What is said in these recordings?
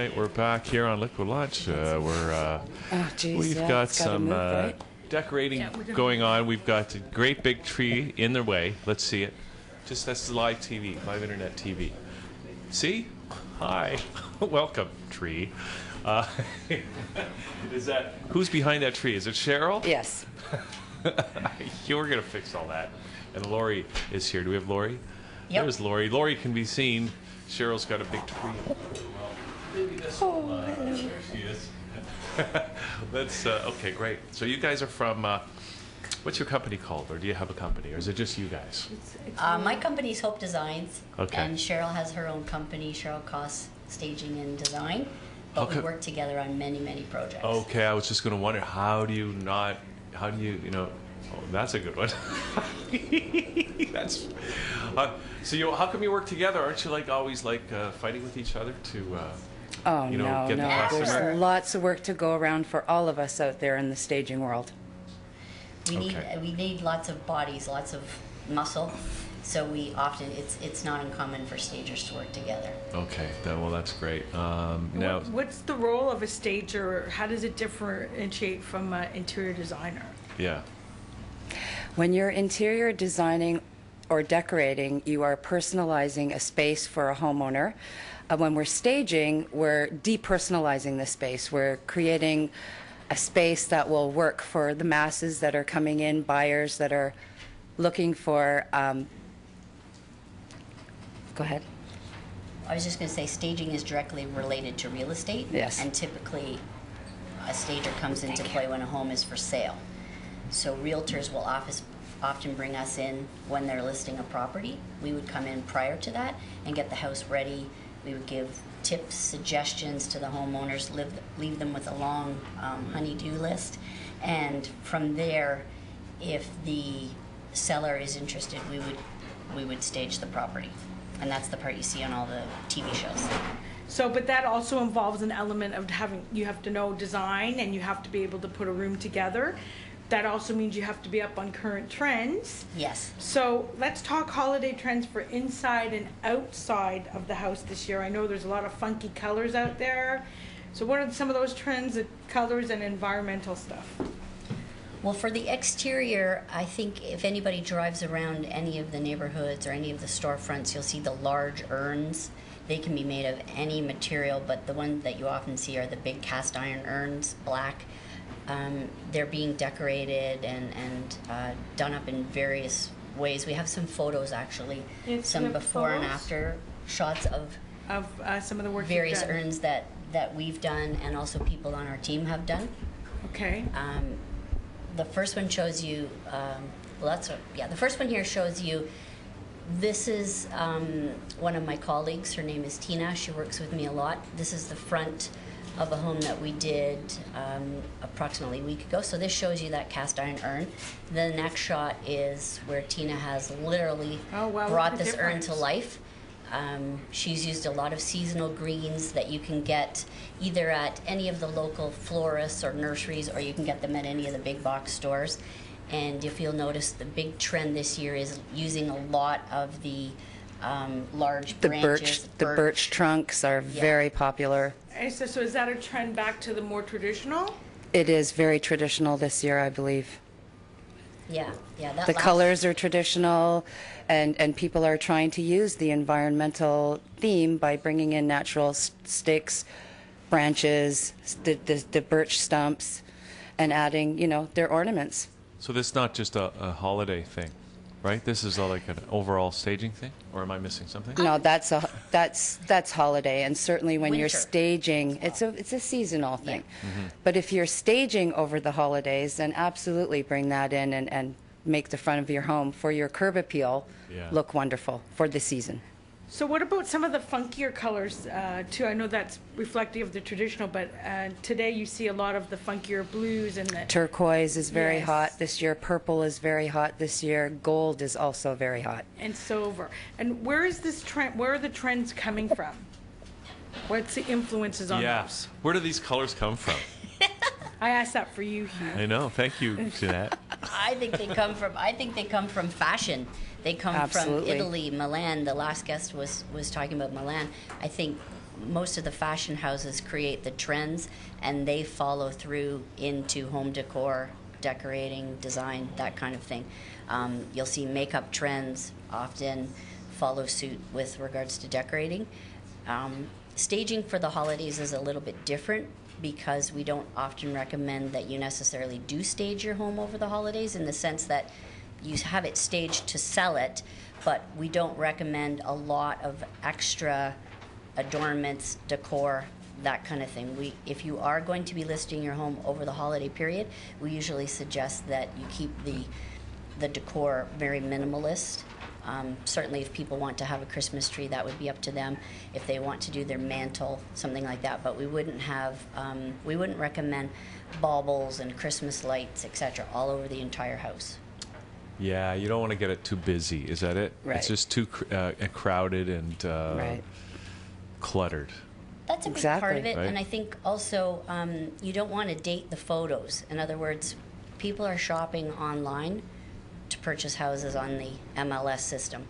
right, we're back here on Liquid Lunch. Uh, we're uh, Oh, geez, we've yeah, got some move, uh, right? decorating Yeah, gonna- on. We've got a great big tree in the way. Let's see it. Just that's live TV, live internet TV. See? Hi, welcome, tree. Uh, is that who's behind that tree? Is it Sheryl? Yes. You're gonna fix all that. And Lori is here. Do we have Lori? Yep. There's Lori. Lori can be seen. Sheryl's got a big tree. Maybe this will, uh, there she is. That's uh, okay. Great. So you guys are from. Uh, what's your company called, or do you have a company, or is it just you guys? Uh, my company's Hope Designs, Okay. and Sheryl has her own company, Sheryl Koss Staging and Design. But Okay. we work together on many, many projects. Okay, I was just going to wonder how do you not, how do you, you know, oh, that's a good one. that's, uh, so you, how come you work together? Aren't you like always like uh, fighting with each other to, uh, Oh, You know, no, get the no. customer. There's lots of work to go around for all of us out there in the staging world. We need Okay. uh, we need lots of bodies, lots of muscle. So we often it's it's not uncommon for stagers to work together. okay, that, well, that's great. Um, now, What- What's the role of a stager? How does it differentiate from an interior designer? yeah, When you're interior designing or decorating, you are personalizing a space for a homeowner. Uh, when we're staging, we're depersonalizing the space. We're creating a space that will work for the masses that are coming in, buyers that are looking for. Um, go ahead. I was just going to say staging is directly related to real estate. Yes. And typically, a stager comes into play when a home is for sale. So realtors will office, often bring us in when they're listing a property. We would come in prior to that and get the house ready. We would give tips, suggestions to the homeowners, live, leave them with a long um, honey-do list. And from there, if the seller is interested, we would, we would stage the property. And that's the part you see on all the TV shows. So, but that also involves an element of having, you have to know design and you have to be able to put a room together. That also means you have to be up on current trends. Yes. So let's talk holiday trends for inside and outside of the house this year. I know there's a lot of funky colors out there. So what are some of those trends, the colors and environmental stuff? Well, for the exterior, I think if anybody drives around any of the neighborhoods or any of the storefronts, you'll see the large urns. They can be made of any material, but the ones that you often see are the big cast iron urns, black. Um, they're being decorated and, and uh, done up in various ways. We have some photos actually, Yes, some have before and photos? after shots of Of uh, some of the work you've various done? urns that, that we've done and also people on our team have done. Okay. Um, the first one shows you, um, well, that's, yeah, the first one here shows you, this is um, one of my colleagues. Her name is Tina. She works with me a lot. This is the front of a home that we did um, approximately a week ago. So this shows you that cast iron urn. The next shot is where Tina has literally Oh, wow, brought this urn to life. Um, she's used a lot of seasonal greens that you can get either at any of the local florists or nurseries, or you can get them at any of the big box stores. And if you'll notice, the big trend this year is using a lot of the um, large The branches. birch, the birch trunks are Yeah. very popular. And so, so is that a trend back to the more traditional? It is very traditional this year, I believe. Yeah, yeah. That The last- colors are traditional, and, and people are trying to use the environmental theme by bringing in natural s- sticks, branches, s- the, the, the birch stumps, and adding, you know, their ornaments. so this is not just a, a holiday thing, right? This is a, like an overall staging thing, or am I missing something? No, that's a that's that's holiday, and certainly when you're Winter. staging, it's a it's a seasonal thing. Mm-hmm. But if you're staging over the holidays, then absolutely bring that in and, and make the front of your home for your curb appeal Yeah. look wonderful for the season. So what about some of the funkier colors uh, too? I know that's reflective of the traditional, but uh, today you see a lot of the funkier blues and the Turquoise is very Yes. hot this year. Purple is very hot this year. Gold is also very hot. and silver. And where is this trend? Where are the trends coming from? What's the influences on Yeah. those? Where do these colors come from? I asked that for you, Hugh. I know. Thank you, Janette. I think they come from. I think they come from fashion. They come Absolutely. from Italy, Milan. The last guest was was talking about Milan. I think most of the fashion houses create the trends and they follow through into home decor, decorating, design, that kind of thing. Um, you'll see makeup trends often follow suit with regards to decorating. Um, staging for the holidays is a little bit different because we don't often recommend that you necessarily do stage your home over the holidays in the sense that you have it staged to sell it, but we don't recommend a lot of extra adornments, decor, that kind of thing. We, if you are going to be listing your home over the holiday period, we usually suggest that you keep the the decor very minimalist. Um, certainly, if people want to have a Christmas tree, that would be up to them. If they want to do their mantle, something like that. But we wouldn't have, um, we wouldn't recommend baubles and Christmas lights, etc., all over the entire house. Yeah, you don't want to get it too busy. Is that it? Right. It's just too uh, crowded and uh, Right. cluttered. That's a big part of it, Right. and I think also um, you don't want to date the photos. In other words, people are shopping online to purchase houses on the MLS system.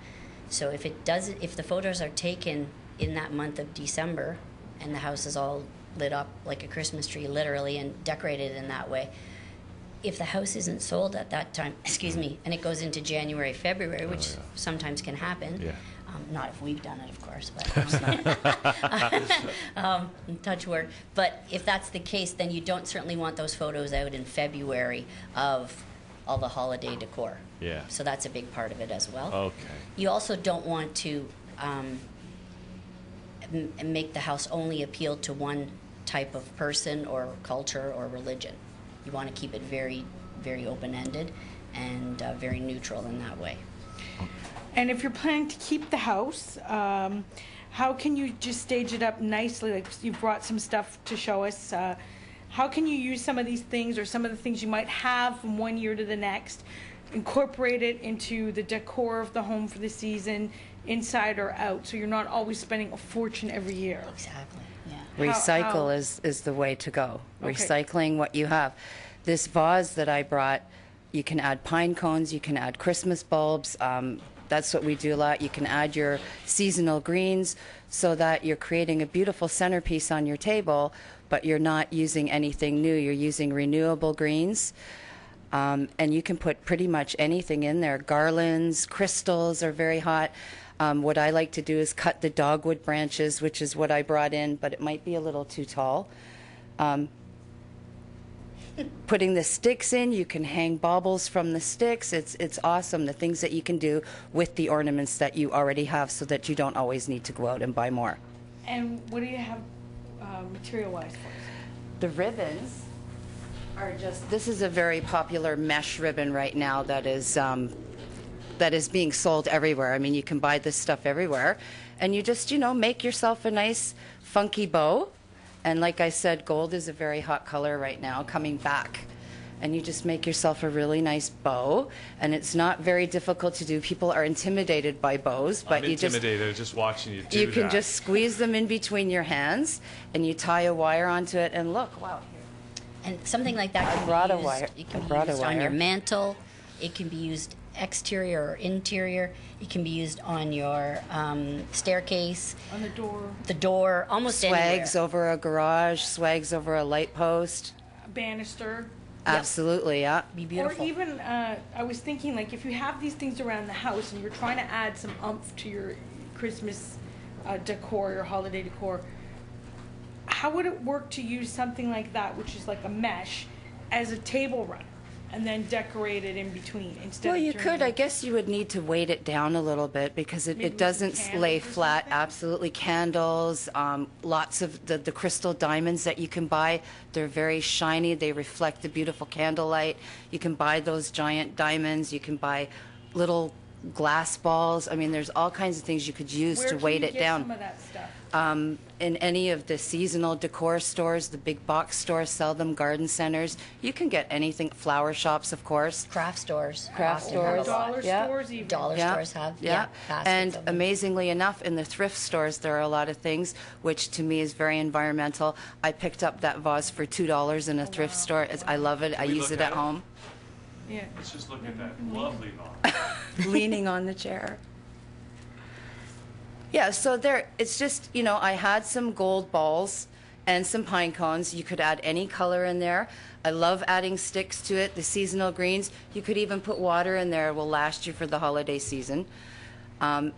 So if it does, if the photos are taken in that month of December, and the house is all lit up like a Christmas tree, literally, and decorated in that way, if the house isn't sold at that time, excuse me, and it goes into January, February, which Oh, yeah. sometimes can happen. Yeah. Um, not if we've done it, of course, but um, touch wood. But if that's the case, then you don't certainly want those photos out in February of all the holiday decor. Yeah. So that's a big part of it as well. Okay. You also don't want to um, m- make the house only appeal to one type of person or culture or religion. You want to keep it very, very open ended and uh, very neutral in that way. And if you're planning to keep the house, um, how can you just stage it up nicely? Like you brought some stuff to show us. Uh, how can you use some of these things or some of the things you might have from one year to the next, incorporate it into the decor of the home for the season, inside or out, so you're not always spending a fortune every year? Exactly. Recycle how- is, is the way to go. Okay. Recycling what you have. This vase that I brought, you can add pine cones, you can add Christmas bulbs. Um, that's what we do a lot. You can add your seasonal greens so that you're creating a beautiful centerpiece on your table, but you're not using anything new. You're using renewable greens. Um, and you can put pretty much anything in there. Garlands, crystals are very hot. Um, what I like to do is cut the dogwood branches, which is what I brought in, but it might be a little too tall. Um, putting the sticks in, you can hang baubles from the sticks. It's it's awesome the things that you can do with the ornaments that you already have, so that you don't always need to go out and buy more. And what do you have uh, material-wise for? The ribbons are just. This is a very popular mesh ribbon right now that is um, that is being sold everywhere. I mean, you can buy this stuff everywhere, and you just you know make yourself a nice funky bow. And like I said, gold is a very hot color right now, coming back. And you just make yourself a really nice bow, and it's not very difficult to do. People are intimidated by bows, but I'm you just intimidated just watching you do you can that. just squeeze them in between your hands, and you tie a wire onto it. And look, wow, And something like that I can brought be a used, wire- it can I be brought a used on your mantle. It can be used exterior or interior. It can be used on your um, staircase, On the door, the door, almost swags anywhere. over a garage, swags over a light post. a banister. Absolutely, yeah. Be beautiful. Or even, uh, I was thinking, like, if you have these things around the house and you're trying to add some umph to your Christmas uh, decor, your holiday decor, how would it work to use something like that, which is like a mesh, as a table runner, and then decorate it in between instead Well, of you could. I guess you would need to weight it down a little bit because it, Maybe it with some doesn't candles lay or flat. something? Absolutely. Candles, um, lots of the, the crystal diamonds that you can buy. They're very shiny. They reflect the beautiful candlelight. You can buy those giant diamonds. You can buy little glass balls. I mean, there's all kinds of things you could use Where to can weight you it get down. Some of that stuff. um, in any of the seasonal decor stores, the big box stores sell them, garden centers. You can get anything, flower shops, of course. craft stores. Craft often have a stores. Dollar yeah. stores even. Dollar stores have yeah, baskets and amazingly enough, in the thrift stores, there are a lot of things which to me is very environmental. I picked up that vase for two dollars in a thrift store. It's, I love it. I use it at at it? Home, Yeah. Let's just look at that lovely vase. leaning on the chair. Yeah, so there, it's just, you know, I had some gold balls and some pine cones. You could add any color in there. I love adding sticks to it, the seasonal greens. You could even put water in there, it will last you for the holiday season. Um,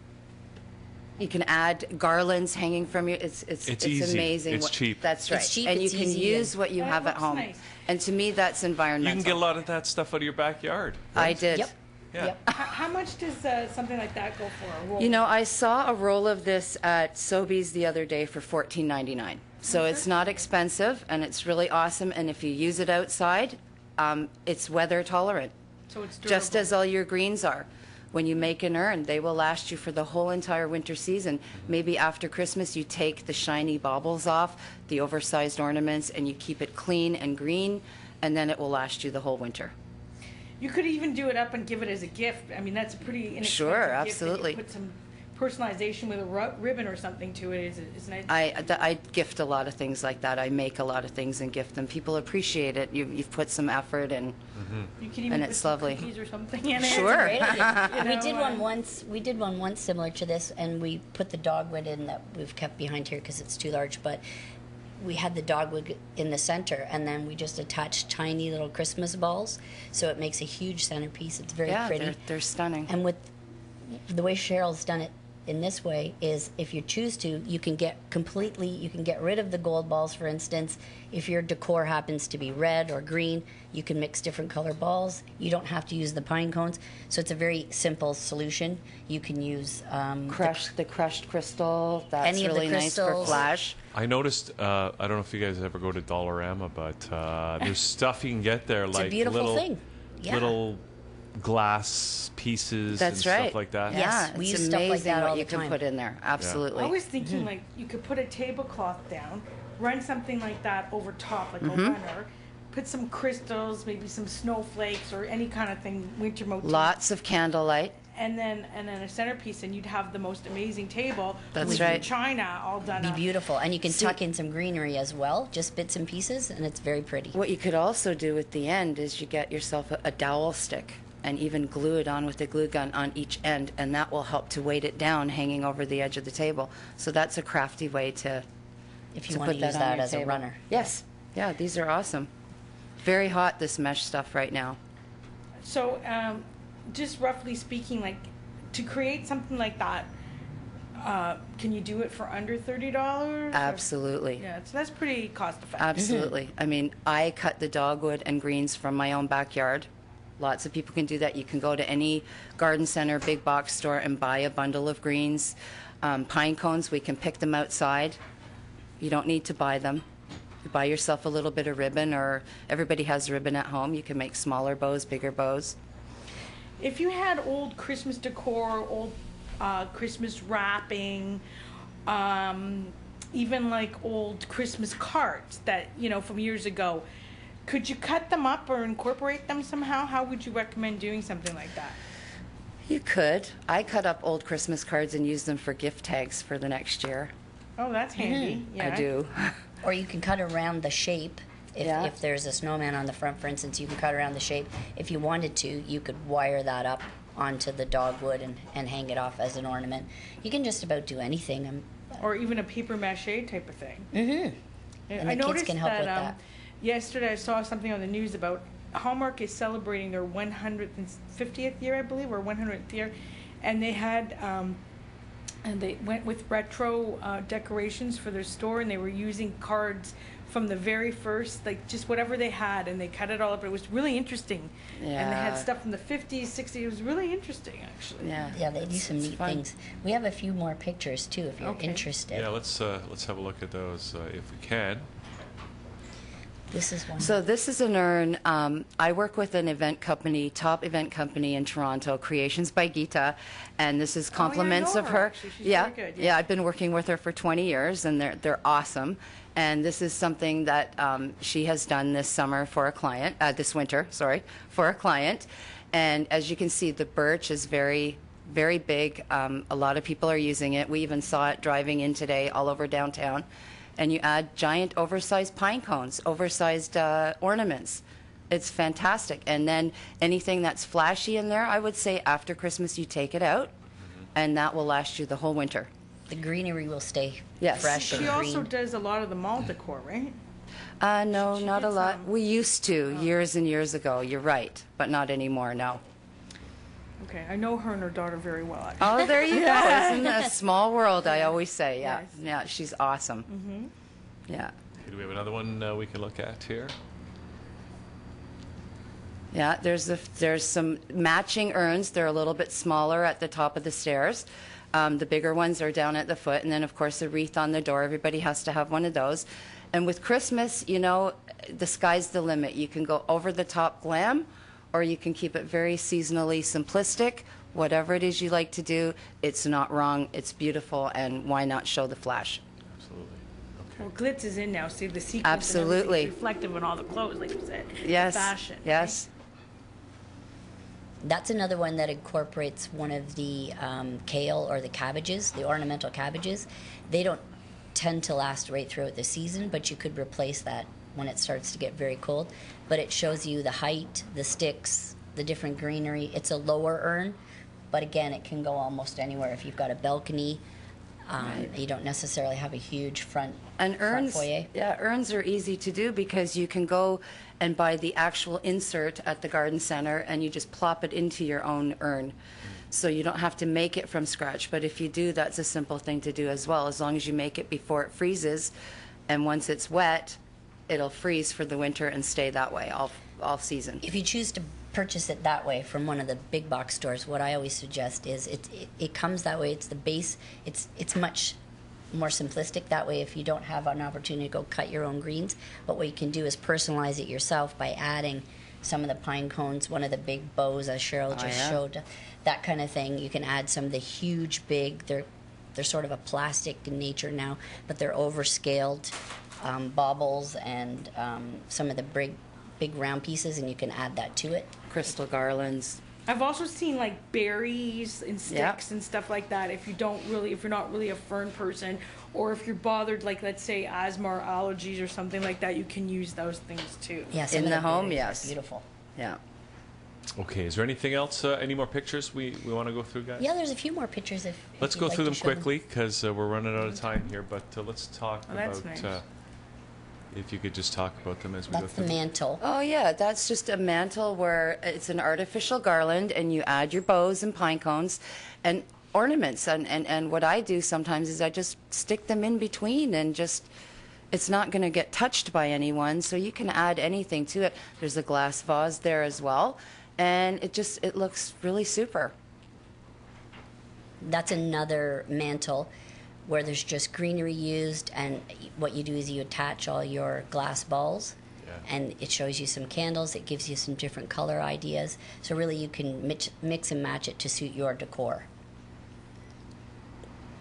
you can add garlands hanging from your, it's, it's, It's it's, easy. amazing. It's what- cheap. That's right. It's cheap, And you it's can easy, use what you And have at looks home. nice. And to me, that's environmental. You can get a lot of that stuff out of your backyard. I did. Yep. Yeah. Yep. How, how much does uh, something like that go for? A roll? You know, I saw a roll of this at Sobeys the other day for fourteen ninety nine. So it's not expensive and it's really awesome. And if you use it outside, um, it's weather tolerant, so it's just as all your greens are. When you make an urn, they will last you for the whole entire winter season. Maybe after Christmas, you take the shiny baubles off, the oversized ornaments, and you keep it clean and green, and then it will last you the whole winter. You could even do it up and give it as a gift. I mean, that's a pretty inexpensive Sure, gift that you absolutely. Put some personalization with a ru- ribbon or something to it. Is is nice. I, I gift a lot of things like that. I make a lot of things and gift them. People appreciate it. You, you've put some effort and you could even and put it's some lovely. cookies or something in it. Sure. Great idea. You we know, did one um, once. We did one once similar to this, and we put the dogwood in that we've kept behind here because it's too large. But we had the dogwood in the center, and then we just attached tiny little Christmas balls, so it makes a huge centerpiece. It's very yeah, pretty. they're, they're stunning. And with the way Sheryl's done it in this way is if you choose to, you can get completely, you can get rid of the gold balls, for instance. If your decor happens to be red or green, you can mix different color balls. You don't have to use the pine cones. So it's a very simple solution. You can use um, the- crushed the crushed crystal. That's Any of the really nice for flash. I noticed. Uh, I don't know if you guys ever go to Dollarama, but uh, there's stuff you can get there, It's like a beautiful little, thing. Yeah. little glass pieces That's and right. stuff like that. Yeah, Yes, we it's use stuff like amazing that what all you the can time. put in there. Absolutely. I was thinking like you could put a tablecloth down, run something like that over top, like Mm-hmm. a runner. Put some crystals, maybe some snowflakes or any kind of thing, winter motif. Lots of candlelight. and then and then a centerpiece, and you'd have the most amazing table That's with right. china all done be up. beautiful. And you can See- tuck in some greenery as well, just bits and pieces, and it's very pretty. What you could also do at the end is you get yourself a, a dowel stick and even glue it on with a glue gun on each end, and that will help to weight it down hanging over the edge of the table. So that's a crafty way to, If you to want put to use that, on that your as a runner. Yes. Yeah, these are awesome. Very hot, this mesh stuff right now. So, um, just roughly speaking, like to create something like that, uh, can you do it for under thirty dollars? Absolutely. Yeah, so that's pretty cost effective. Absolutely. I mean, I cut the dogwood and greens from my own backyard. Lots of people can do that. You can go to any garden center, big box store, and buy a bundle of greens. Um, pine cones, we can pick them outside. You don't need to buy them. You buy yourself a little bit of ribbon, or everybody has ribbon at home. You can make smaller bows, bigger bows. If you had old Christmas decor, old uh, Christmas wrapping, um, even like old Christmas cards that you know from years ago, could you cut them up or incorporate them somehow? How would you recommend doing something like that? You could. I cut up old Christmas cards and use them for gift tags for the next year. Oh, that's handy. Yeah, I do. Or you can cut around the shape. If, Yeah. if there's a snowman on the front, for instance, you can cut around the shape. If you wanted to, you could wire that up onto the dogwood and, and hang it off as an ornament. You can just about do anything. Um, Or even a paper mache type of thing. Mm-hmm. Yeah, And I the kids can help that, with um, that. Yesterday, I saw something on the news about Hallmark is celebrating their 150th year, I believe, or 100th year, and they had um, and they went with retro uh, decorations for their store, and they were using cards from the very first, like just whatever they had, and they cut it all up. It was really interesting, and they had stuff from the 50s, 60s. It was really interesting, actually. Yeah. Yeah, they do it's- some neat fun. things. We have a few more pictures too, if you're Okay. interested. Yeah, let's uh, let's have a look at those uh, if we can. This is one. So this is an urn. Um, I work with an event company, top event company in Toronto, Creations by Gita, and this is compliments know of her, her. actually. Yeah, good, yeah, yeah. I've been working with her for 20 years, and they're they're awesome. And this is something that um, she has done this summer for a client, uh, this winter, sorry, for a client. And as you can see, the birch is very very big. Um, a lot of people are using it. We even saw it driving in today all over downtown. And you add giant oversized pine cones, oversized uh, ornaments. It's fantastic. And then anything that's flashy in there, I would say after Christmas you take it out, and that will last you the whole winter. the greenery will stay Yes. fresh She and also green. does a lot of the mall decor, right? Uh, no, She not a lot. some. We used to years and years ago. You're right, but not anymore. No. Okay, I know her and her daughter very well. Actually. Oh, there you go. Isn't it a small world? I always say. Yeah, Yes. yeah. She's awesome. Mm-hmm. Yeah, Do we have another one uh, we can look at here? yeah. There's the there's some matching urns. They're a little bit smaller at the top of the stairs. Um, the bigger ones are down at the foot, and then of course the wreath on the door. Everybody has to have one of those. And with Christmas, you know, the sky's the limit. You can go over the top glam, or you can keep it very seasonally simplistic. Whatever it is you like to do, it's not wrong. It's beautiful, and why not show the flash? Absolutely. Well, glitz is in now. See the sequins. Absolutely. And reflective on all the clothes, like you said. Yes. Fashion. Yes. That's another one that incorporates one of the um, kale or the cabbages, the ornamental cabbages. They don't tend to last right throughout the season, but you could replace that when it starts to get very cold. But it shows you the height, the sticks, the different greenery. It's a lower urn, but again, it can go almost anywhere. If you've got a balcony, um, you don't necessarily have a huge front, And front foyer. yeah, urns are easy to do because you can go and buy the actual insert at the garden center and you just plop it into your own urn. So you don't have to make it from scratch. But if you do, that's a simple thing to do as well. As long as you make it before it freezes, and once it's wet, it'll freeze for the winter and stay that way all all season. if you choose to purchase it that way from one of the big box stores, what I always suggest is it, it, it comes that way. It's the base. It's it's much more simplistic that way. If you don't have an opportunity to go cut your own greens, but what you can do is personalize it yourself by adding some of the pine cones, one of the big bows, as Sheryl oh, just yeah. showed, that kind of thing. You can add some of the huge, big. They're they're sort of a plastic in nature now, but they're overscaled um, baubles and um, some of the big big round pieces, and you can add that to it. Crystal garlands. I've also seen like berries and sticks Yeah. and stuff like that. If you don't really, if you're not really a fern person, or if you're bothered, like let's say asthma or allergies or something like that, you can use those things too. Yeah, some In the home, berries yes. Beautiful. Yeah. Okay, is there anything else? Uh, any more pictures we, we want to go through, guys? Yeah, there's a few more pictures if. if Let's you'd go like through them quickly because uh, we're running out of time here. But uh, let's talk Oh, that's about. nice. If you could just talk about them as we That's go the through. the mantle. Oh yeah, that's just a mantle where it's an artificial garland, and you add your bows and pine cones, and ornaments. And and and what I do sometimes is I just stick them in between, and just it's not going to get touched by anyone, so you can add anything to it. There's a glass vase there as well, and it just it looks really super. That's another mantle where there's just greenery used, and what you do is you attach all your glass balls. Yeah. And it shows you some candles. It gives you some different color ideas. So really, you can mix, mix and match it to suit your decor.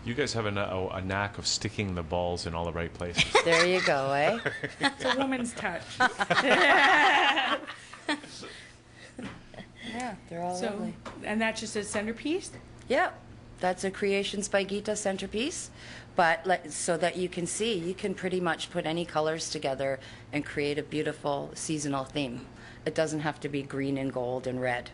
You guys have a, a, a knack of sticking the balls in all the right places. There you go, eh? It's a woman's touch. yeah, they're all so, lovely. and that's just a centerpiece. Yeah, that's a Creations by Gita centerpiece. But let, so that you can see, you can pretty much put any colors together and create a beautiful seasonal theme. It doesn't have to be green and gold and red,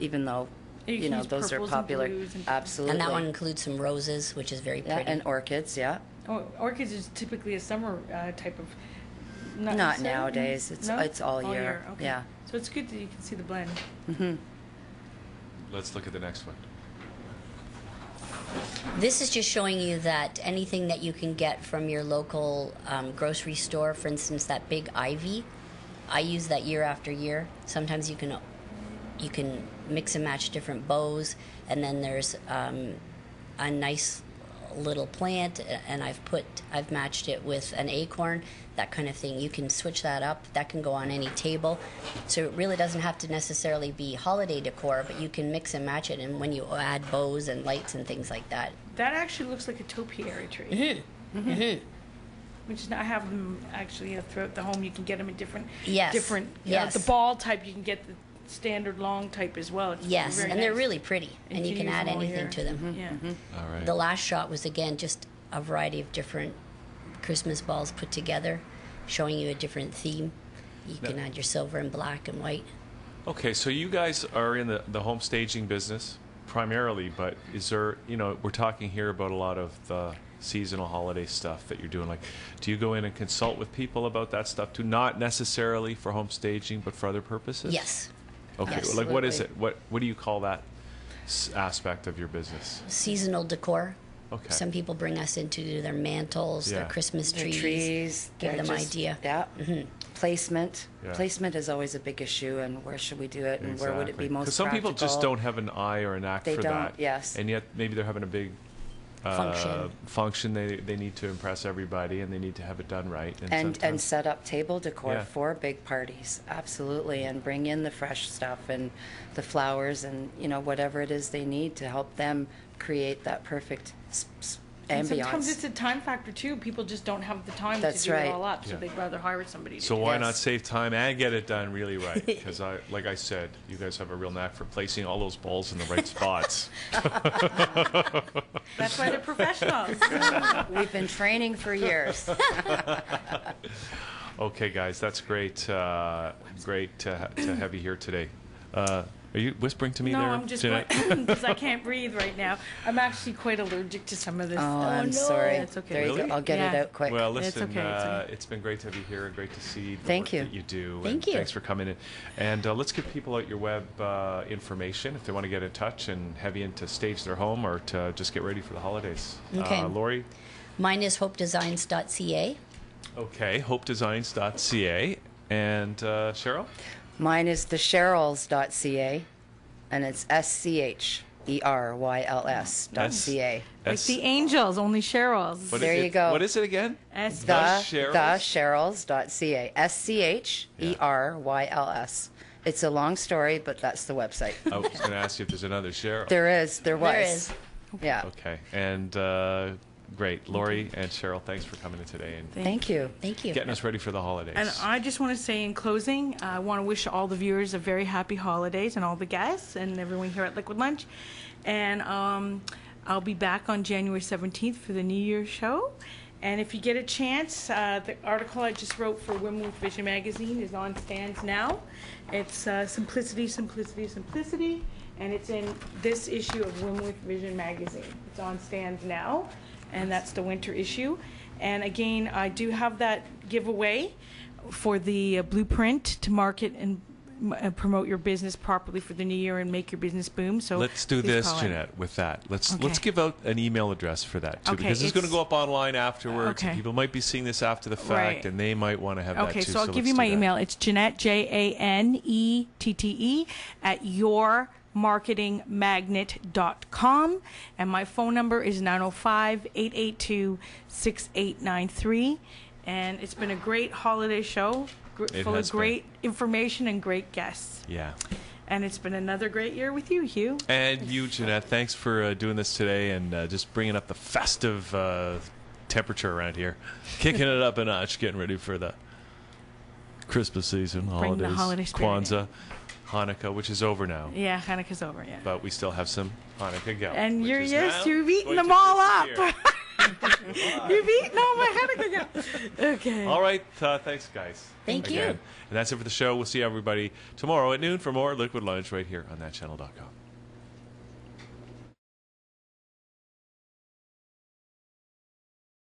even though You you, know those are purples and popular. and- Absolutely. And that one includes some roses, which is very yeah, pretty. and orchids. Yeah. Oh, orchids is typically a summer uh, type of. Not, Not nowadays. It's- it's all year. Okay. Yeah. So it's good that you can see the blend. Let's look at the next one. This is just showing you that anything that you can get from your local um, grocery store, for instance, that big ivy, I use that year after year. Sometimes you can you can mix and match different bows, and then there's um, a nice little plant, and I've put I've matched it with an acorn, that kind of thing. You can switch that up. That can go on any table, so it really doesn't have to necessarily be holiday decor, but you can mix and match it. And when you add bows and lights and things like that, That actually looks like a topiary tree. Mm-hmm. Mm-hmm. Which is, I have them actually uh, throughout the home. You can get them in different, Yes. different. Yes. The ball type, you can get the standard long type as well. It's Yes, very and they're nice. really pretty, and, you can use add them all anything year. to them. Mm-hmm. Mm-hmm. Yeah. All right. The last shot was again just a variety of different Christmas balls put together, showing you a different theme. You can add your silver and black and white. Okay, so you guys are in the, the home staging business. primarily, but is there, you know, we're talking here about a lot of the seasonal holiday stuff that you're doing. Like, do you go in and consult with people about that stuff too? Not necessarily for home staging, but for other purposes? Yes. Okay. Yes. Like, what is it? What What do you call that s- aspect of your business? Seasonal decor. Okay. Some people bring us in to do their mantles, Yeah. their Christmas The trees. trees, Give them just- idea. Yeah. Mm-hmm. Placement. Yeah. Placement is always a big issue, and where should we do it, and where would it be most Because some people just don't have an eye or an act They for don't, that. yes. And yet maybe they're having a big uh, Function. function. They they need to impress everybody, and they need to have it done right. And and and set up table decor Yeah. for big parties absolutely and bring in the fresh stuff and the flowers and you know whatever it is they need to help them create that perfect s- s- And sometimes ambiance it's a time factor too. People just don't have the time That's to do right. it all up, so Yeah. they'd rather hire somebody. To So do why it. not Yes. save time and get it done really right? Because I, like I said, you guys have a real knack for placing all those balls in the right spots. That's why they're professionals. we've been training for years Okay, guys, that's great. Uh, great to, ha- to have you here today. Uh, are you whispering to me no, there, I'm just because I can't breathe right now. I'm actually quite allergic to some of this. oh stuff. i'm no. sorry That's okay. there you go i'll get it out quick Well, It's listen, okay, it's uh, okay. it's been great to have you here. Great to see the Thank work you. that you do. and Thank you. Thanks for coming in. And uh, let's give people out your web uh, information if they want to get in touch and have you in to stage their home or to just get ready for the holidays. Okay. Uh, Lori? Mine is hopedesigns.ca. Okay, hopedesigns.ca. And uh, Sheryl? Mine is the cheryls.ca and it's s-c-h-e-r-y-l-s dot ca Like S- the angels, only Cheryl's. what- There you it- go. What is it again? S- the The the Cheryls? cheryls.ca s c h e r y l s it's a long story but that's the website I was going to ask you if there's another Cheryl. there is there was There is. yeah Okay, and uh, great. Lori and Sheryl, thanks for coming in today and thank you Thank you. getting us ready for the holidays. And I just want to say in closing, I want to wish all the viewers a very happy holidays and all the guests and everyone here at Liquid Lunch. And um, I'll be back on January 17th for the New Year's show. And if you get a chance, uh, the article I just wrote for Women with Vision magazine is on stands now. It's uh, Simplicity, Simplicity, Simplicity. And it's in this issue of Women with Vision magazine. It's on stands now, and that's the winter issue. And again, I do have that giveaway for the uh, blueprint to market and uh, promote your business properly for the new year and make your business boom. So Let's do this, call in. Janette, with that. Let's Okay. let's give out an email address for that too, Okay, because it's, going to go up online afterwards. and Okay. people might be seeing this after the fact, Right. and they might want to have that Okay, too. so I'll give you my that. email. It's Janette J A N E T T E at yourmarketingmagnet.com and my phone number is 905-882-6893 and it's been a great holiday show gr- full of been. great information and great guests. Yeah. And it's been another great year with you, Hugh. And you, Janette, thanks for uh, doing this today and uh, just bringing up the festive uh, temperature around here, kicking it up a notch, getting ready for the Christmas season, Bring the holidays, holiday Kwanzaa, Hanukkah, which is over now, Yeah, Hanukkah's over, yeah. but we still have some Hanukkah go. And you're yes, you've eaten them all up. You've eaten all my Hanukkah. Okay. All right. Uh, thanks, guys. Thank you. And that's it for the show. We'll see everybody tomorrow at noon for more Liquid Lunch right here on thatchannel.com.